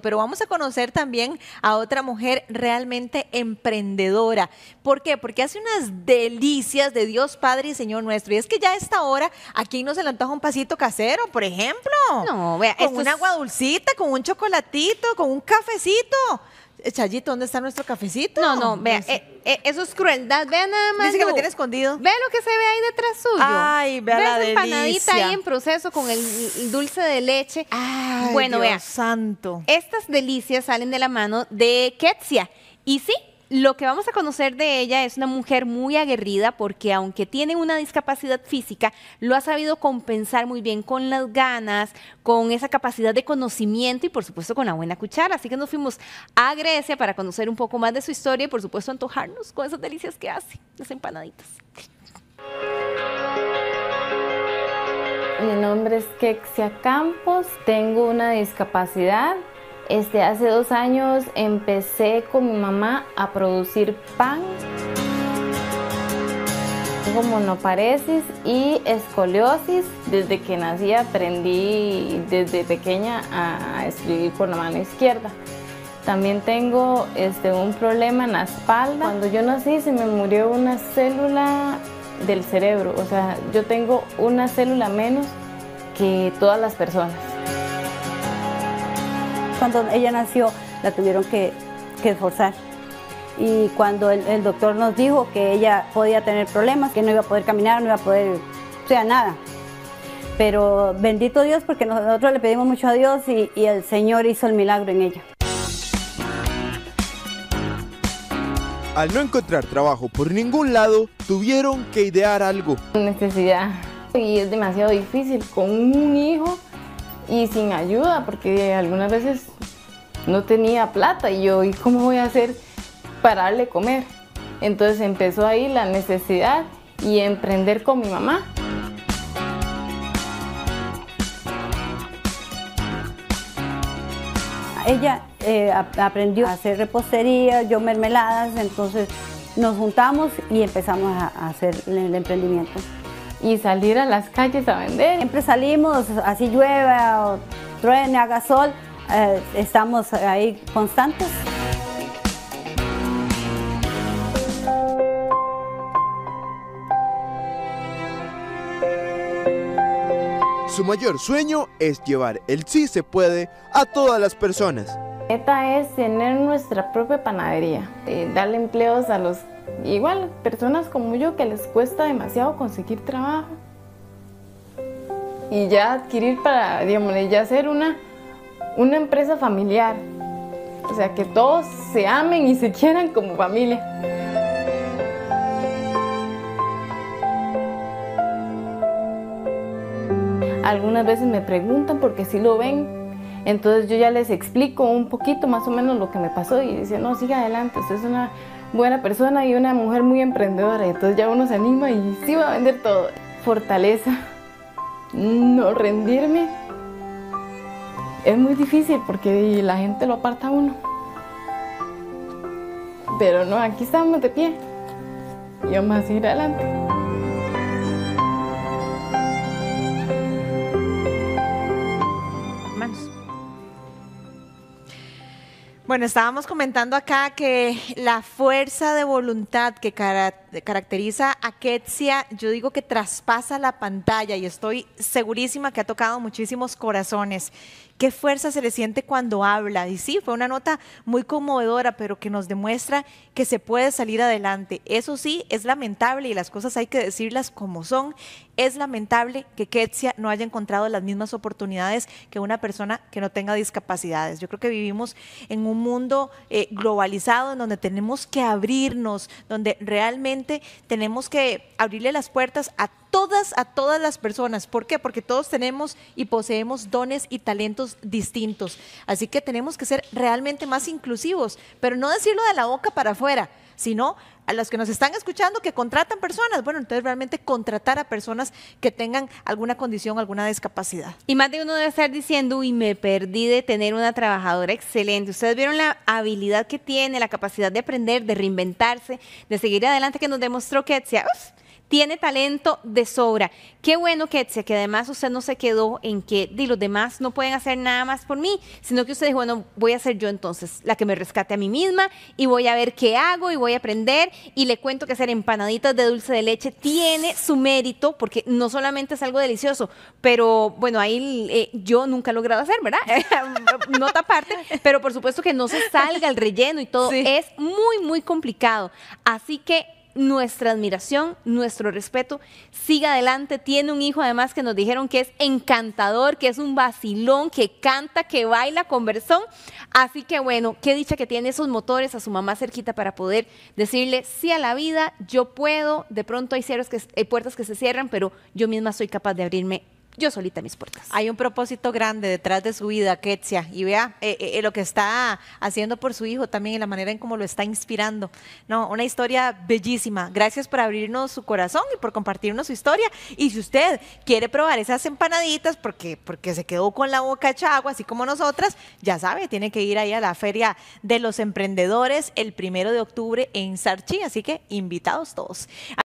pero vamos a conocer también a otra mujer realmente emprendedora. ¿Por qué? Porque hace unas delicias de Dios Padre y Señor nuestro. Y es que ya a esta hora, aquí no se le antoja un pasito casero, por ejemplo. No, vea, con un agua dulcita, con un chocolatito, con un cafecito. Chayito, ¿dónde está nuestro cafecito? No, no, vea, eh, eh, eso es crueldad. Vea nada más. Dice que me tiene escondido. Vea lo que se ve ahí detrás suyo. Ay, vea, la esa empanadita ahí en proceso con el, dulce de leche. Ay, bueno, Dios vea. santo. Estas delicias salen de la mano de Ketsia. Y sí, lo que vamos a conocer de ella es una mujer muy aguerrida porque aunque tiene una discapacidad física, lo ha sabido compensar muy bien con las ganas, con esa capacidad de conocimiento y por supuesto con la buena cuchara. Así que nos fuimos a Grecia para conocer un poco más de su historia y por supuesto antojarnos con esas delicias que hace, las empanaditas. Mi nombre es Kexia Campos, tengo una discapacidad este, hace dos años empecé con mi mamá a producir pan. Tengo monoparesis y escoliosis. Desde que nací aprendí desde pequeña a escribir con la mano izquierda. También tengo este, un problema en la espalda. Cuando yo nací se me murió una célula del cerebro. O sea, yo tengo una célula menos que todas las personas cuando ella nació la tuvieron que, esforzar. Y cuando el, doctor nos dijo que ella podía tener problemas, que no iba a poder caminar, no iba a poder, o sea, nada. Pero bendito Dios porque nosotros le pedimos mucho a Dios y, y el Señor hizo el milagro en ella. Al no encontrar trabajo por ningún lado, tuvieron que idear algo. Necesidad. Y es demasiado difícil con un hijo y sin ayuda, porque algunas veces no tenía plata y yo, ¿y cómo voy a hacer para darle comer? Entonces empezó ahí la necesidad y emprender con mi mamá. Ella eh, aprendió a hacer repostería, yo mermeladas, entonces nos juntamos y empezamos a hacer el emprendimiento y salir a las calles a vender. Siempre salimos, así llueva, truene, haga sol, eh, estamos ahí constantes. Su mayor sueño es llevar el sí se puede a todas las personas. La meta es tener nuestra propia panadería, eh, darle empleos a los igual personas como yo que les cuesta demasiado conseguir trabajo y ya adquirir para, digamos, ya ser una, una empresa familiar. O sea, que todos se amen y se quieran como familia. Algunas veces me preguntan porque si lo ven, entonces yo ya les explico un poquito más o menos lo que me pasó y dicen, no, siga adelante, usted es una buena persona y una mujer muy emprendedora. Entonces ya uno se anima y sí va a vender todo. Fortaleza, no rendirme. Es muy difícil porque la gente lo aparta a uno. Pero no, aquí estamos de pie. Y vamos a seguir adelante. Bueno, estábamos comentando acá que la fuerza de voluntad que caracteriza a Ketsia, yo digo que traspasa la pantalla y estoy segurísima que ha tocado muchísimos corazones qué fuerza se le siente cuando habla. Y sí, fue una nota muy conmovedora, pero que nos demuestra que se puede salir adelante. Eso sí, es lamentable y las cosas hay que decirlas como son. Es lamentable que Ketsia no haya encontrado las mismas oportunidades que una persona que no tenga discapacidades. Yo creo que vivimos en un mundo eh, globalizado en donde tenemos que abrirnos, donde realmente tenemos que abrirle las puertas a todas, a todas las personas. ¿Por qué? Porque todos tenemos y poseemos dones y talentos distintos. Así que tenemos que ser realmente más inclusivos, pero no decirlo de la boca para afuera, sino a los que nos están escuchando que contratan personas. Bueno, entonces realmente contratar a personas que tengan alguna condición, alguna discapacidad. Y más de uno debe estar diciendo, uy, me perdí de tener una trabajadora excelente. Ustedes vieron la habilidad que tiene, la capacidad de aprender, de reinventarse, de seguir adelante que nos demostró que tiene talento de sobra. Qué bueno, Ketsia, que además usted no se quedó en que di, los demás no pueden hacer nada más por mí, sino que usted dijo, bueno, voy a ser yo entonces la que me rescate a mí misma y voy a ver qué hago y voy a aprender. Y le cuento que hacer empanaditas de dulce de leche tiene su mérito, porque no solamente es algo delicioso, pero bueno, ahí eh, yo nunca he logrado hacer, ¿verdad? Nota aparte, pero por supuesto que no se salga el relleno y todo. Es muy, muy complicado. Así que nuestra admiración, nuestro respeto. Siga adelante, tiene un hijo además que nos dijeron que es encantador, que es un vacilón, que canta, que baila, conversón. Así que bueno, qué dicha que tiene esos motores a su mamá cerquita para poder decirle sí a la vida, yo puedo, de pronto hay, que, hay puertas que se cierran, pero yo misma soy capaz de abrirme yo solita mis puertas. Hay un propósito grande detrás de su vida, Ketsia, y vea eh, eh, lo que está haciendo por su hijo también y la manera en cómo lo está inspirando. No, una historia bellísima. Gracias por abrirnos su corazón y por compartirnos su historia. Y si usted quiere probar esas empanaditas porque, porque se quedó con la boca hecha agua, así como nosotras, ya sabe, tiene que ir ahí a la Feria de los Emprendedores el primero de octubre en Sarchi. Así que invitados todos.